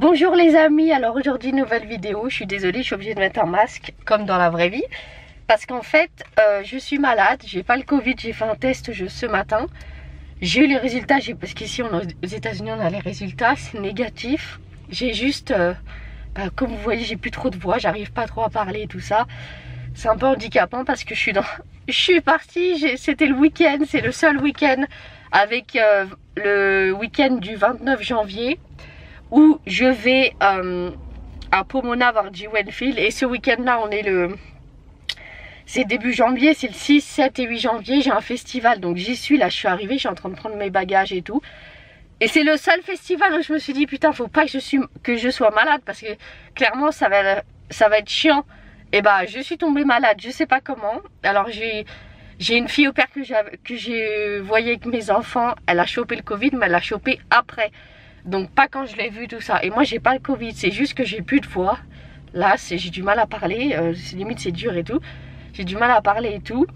Bonjour les amis, alors aujourd'hui nouvelle vidéo, je suis désolée, je suis obligée de mettre un masque comme dans la vraie vie parce qu'en fait euh, je suis malade, j'ai pas le Covid, j'ai fait un test ce matin j'ai eu les résultats, parce qu'ici aux états unis on a les résultats, c'est négatif j'ai juste, euh, bah, comme vous voyez j'ai plus trop de voix, j'arrive pas trop à parler et tout ça c'est un peu handicapant parce que je suis dans je suis partie, c'était le week-end, c'est le seul week-end avec euh, le week-end du 29 janvier où je vais euh, à Pomona voir G. Wenfield. Et ce week-end là on est le c'est début janvier, c'est le 6, 7 et 8 janvier, j'ai un festival. Donc j'y suis là, je suis arrivée, je suis en train de prendre mes bagages et tout. Et c'est le seul festival où je me suis dit putain faut pas que je, sois malade parce que clairement ça va, être chiant. Et bah je suis tombée malade, je sais pas comment. Alors j'ai une fille au père que j'ai voyé avec mes enfants, elle a chopé le Covid mais elle l'a chopé après donc pas quand je l'ai vu tout ça. Et moi j'ai pas le Covid, c'est juste que j'ai plus de voix. Là j'ai du mal à parler, euh, limite c'est dur et tout. J'ai du mal à parler et tout.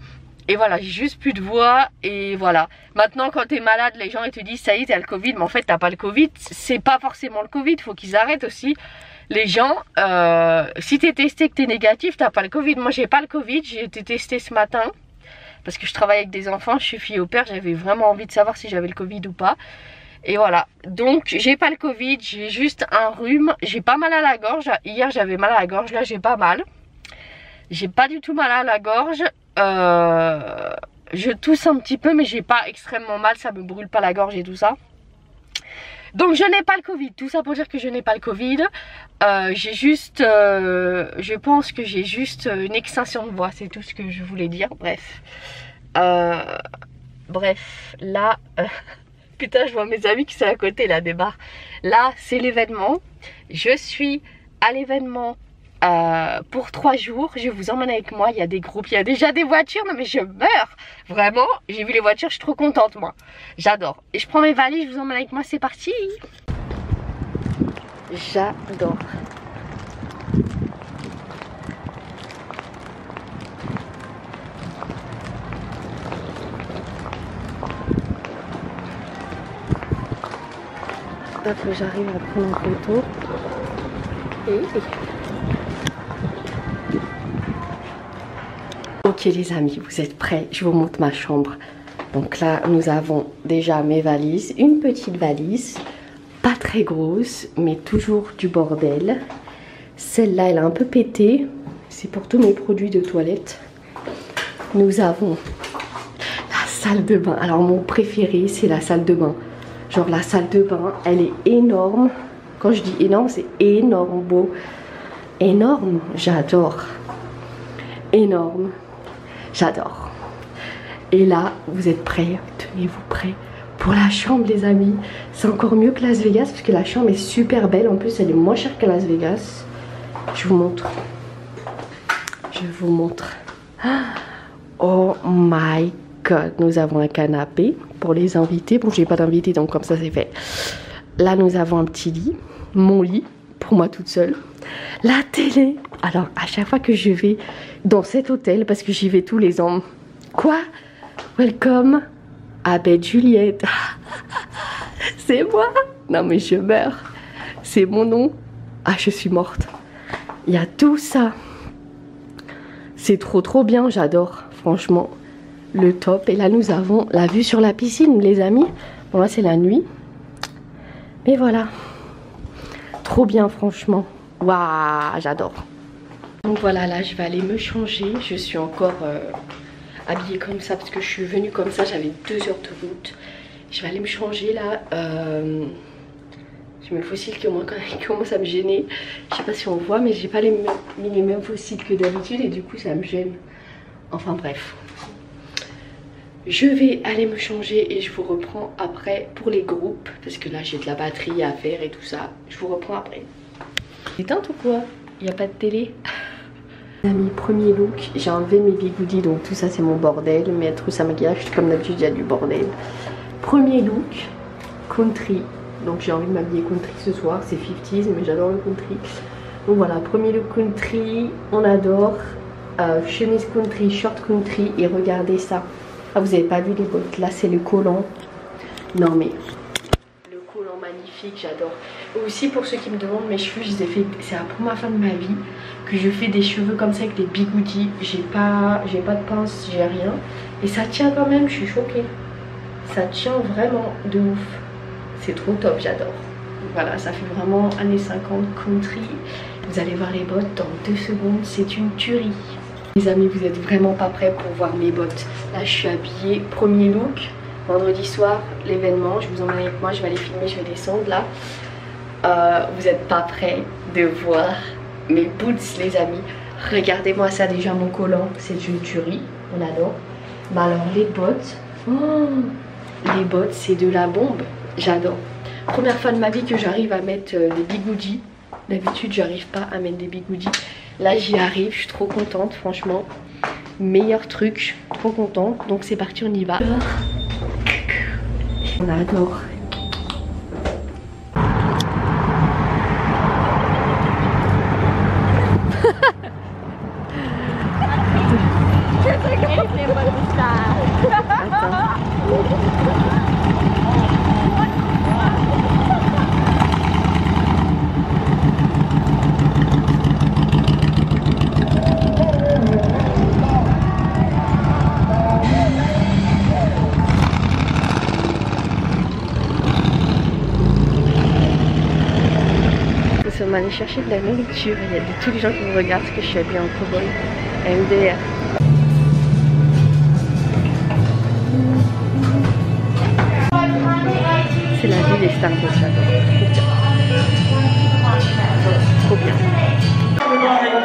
Et voilà, j'ai juste plus de voix et voilà. Maintenant quand t'es malade, les gens ils te disent ça y est t'as le Covid, mais en fait t'as pas le Covid. C'est pas forcément le Covid, faut qu'ils arrêtent aussi. Les gens, euh, si t'es testé que t'es négatif, t'as pas le Covid. Moi j'ai pas le Covid, j'ai été testé ce matin. Parce que je travaille avec des enfants, je suis fille au père, j'avais vraiment envie de savoir si j'avais le Covid ou pas. Et voilà, donc j'ai pas le Covid, j'ai juste un rhume, j'ai pas mal à la gorge. Hier j'avais mal à la gorge, là j'ai pas mal. J'ai pas du tout mal à la gorge. Euh, je tousse un petit peu mais j'ai pas extrêmement mal, ça me brûle pas la gorge et tout ça. Donc je n'ai pas le Covid, tout ça pour dire que je n'ai pas le Covid. Euh, j'ai juste, euh, je pense que j'ai juste une extinction de voix, c'est tout ce que je voulais dire, bref. bref, là... Putain, je vois mes amis qui sont à côté là, des bars. Là, c'est l'événement. Je suis à l'événement euh, pour trois jours. Je vous emmène avec moi. Il y a des groupes, il y a déjà des voitures. Non, mais je meurs. Vraiment, j'ai vu les voitures, je suis trop contente, moi. J'adore. Et je prends mes valises, je vous emmène avec moi. C'est parti. J'adore. Que j'arrive à prendre photo. Ok les amis, vous êtes prêts? Je vous montre ma chambre. Donc là, nous avons déjà mes valises. Une petite valise, pas très grosse, mais toujours du bordel. Celle-là, elle a un peu pété. C'est pour tous mes produits de toilette. Nous avons la salle de bain. Alors mon préféré, c'est la salle de bain. Genre la salle de bain, elle est énorme. Quand je dis énorme, c'est énorme beau. Énorme, j'adore. Énorme, j'adore. Et là, vous êtes prêts Tenez-vous prêts pour la chambre, les amis. C'est encore mieux que Las Vegas parce que la chambre est super belle. En plus, elle est moins chère que Las Vegas. Je vous montre. Je vous montre. Oh my god, nous avons un canapé pour les invités. Bon, j'ai pas d'invités, donc comme ça, c'est fait. Là, nous avons un petit lit. Mon lit, pour moi toute seule. La télé. Alors, à chaque fois que je vais dans cet hôtel, parce que j'y vais tous les ans. Quoi? Welcome à Bête Juliette. c'est moi Non, mais je meurs. C'est mon nom. Ah, je suis morte. Il y a tout ça. C'est trop, trop bien. J'adore, franchement le top. Et là, nous avons la vue sur la piscine, les amis. Bon, là, c'est la nuit. Mais voilà. Trop bien, franchement. Waouh, j'adore. Donc voilà, là, je vais aller me changer. Je suis encore euh, habillée comme ça parce que je suis venue comme ça. J'avais deux heures de route. Je vais aller me changer, là. Euh, j'ai mes fossiles qui commencent à me gêner. Je sais pas si on voit, mais j'ai pas les, les mêmes fossiles que d'habitude et du coup, ça me gêne. Enfin, bref. Je vais aller me changer et je vous reprends après pour les groupes. Parce que là j'ai de la batterie à faire et tout ça. Je vous reprends après. Éteinte ou quoi? Il n'y a pas de télé? Amis, premier look, j'ai enlevé mes bigoudis donc tout ça c'est mon bordel. Mais tout ça maquillage, comme d'habitude il y a du bordel. Premier look, country. Donc j'ai envie de m'habiller country ce soir, c'est 50s mais j'adore le country. Donc voilà, premier look country, on adore. Euh, chemise country, short country et regardez ça. Ah, vous n'avez pas vu les bottes? Là, c'est le collant. Non, mais le collant magnifique, j'adore. aussi pour ceux qui me demandent mes cheveux, je les ai fait, c'est la première fois de ma vie que je fais des cheveux comme ça avec des bigoudis. J'ai pas, j'ai pas de pince, j'ai rien. Et ça tient quand même, je suis choquée. Ça tient vraiment de ouf. C'est trop top, j'adore. Voilà, ça fait vraiment années 50 country. Vous allez voir les bottes dans deux secondes, c'est une tuerie. Les amis, vous êtes vraiment pas prêts pour voir mes bottes. Là, je suis habillée, premier look, vendredi soir, l'événement. Je vous emmène avec moi, je vais aller filmer, je vais descendre là. Euh, vous n'êtes pas prêts de voir mes boots, les amis. Regardez-moi ça, déjà mon collant, c'est une tuerie, on adore. Mais alors les bottes, oh, les bottes, c'est de la bombe, j'adore. Première fois de ma vie que j'arrive à mettre euh, des bigoudis. D'habitude, j'arrive pas à mettre des bigoudis. Là, j'y arrive, je suis trop contente, franchement. Meilleur truc, trop contente. Donc c'est parti, on y va. On adore. Chercher de la nourriture. Il y a de, tous les gens qui me regardent parce que je suis habillée en cowboy. MDR. C'est la vie des de j'adore. Trop bien.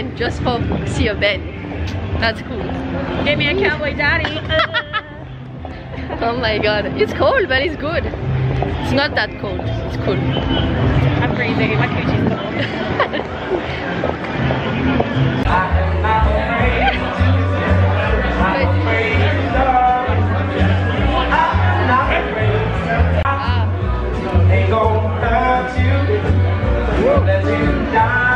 in just for see a bed. That's cool. Give me a cowboy daddy. oh my god. It's cold, but it's good. It's not that cold. It's cool. I'm freezing. My coochie's cold. Ah. Let you down.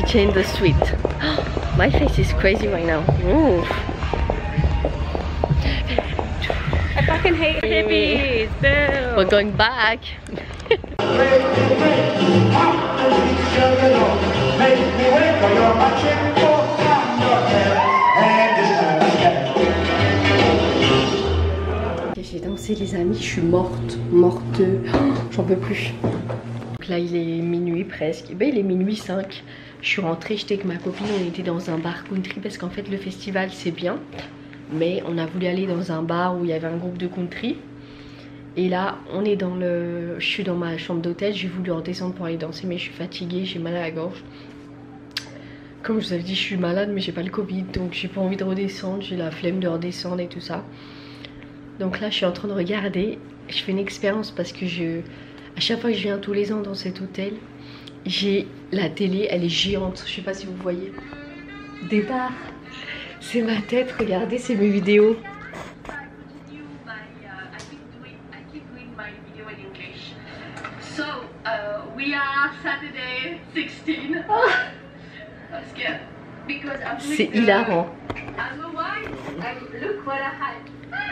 Teacher in the street. My face is crazy right now. Ooh. I fucking hate hippies. Boo. We're going back. J'ai dansé les amis, je suis morte, morte, j'en peux plus. Donc là il est minuit presque, ben il est minuit 5. Je suis rentrée, j'étais avec ma copine, on était dans un bar country parce qu'en fait le festival c'est bien. Mais on a voulu aller dans un bar où il y avait un groupe de country. Et là, on est dans le. Je suis dans ma chambre d'hôtel. J'ai voulu redescendre pour aller danser, mais je suis fatiguée, j'ai mal à la gorge. Comme je vous avais dit, je suis malade, mais j'ai pas le Covid, donc j'ai pas envie de redescendre. J'ai la flemme de redescendre et tout ça. Donc là, je suis en train de regarder. Je fais une expérience parce que je. À chaque fois que je viens tous les ans dans cet hôtel, j'ai la télé, elle est géante. Je sais pas si vous voyez. Départ. C'est ma tête, regardez, c'est mes vidéos. continue my I keep doing I keep doing my video in English. So we are Saturday 16. I'm scared because I'm doing C'est hilarant.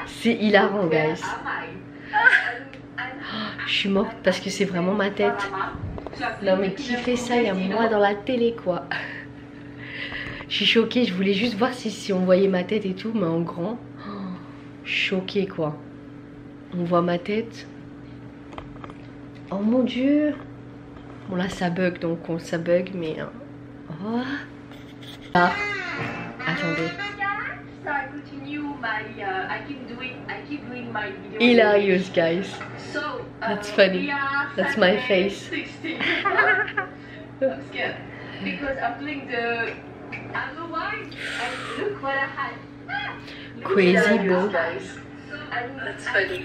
C'est hilarant, guys. I'm- Je suis morte parce que c'est vraiment ma tête. Non mais qui fait ça? Il y a moi dans la télé quoi. Je suis choquée, je voulais juste voir si, on voyait ma tête et tout, mais en grand. Oh, choquée quoi. On voit ma tête. Oh mon dieu. Bon là ça bug donc on, ça bug mais... euh, Oh. Ah. Attendez. Hilarious, guys. So, uh, That's funny. That's my face. I'm scared because I'm playing the otherwise and look what I had. Crazy, bro. That's funny.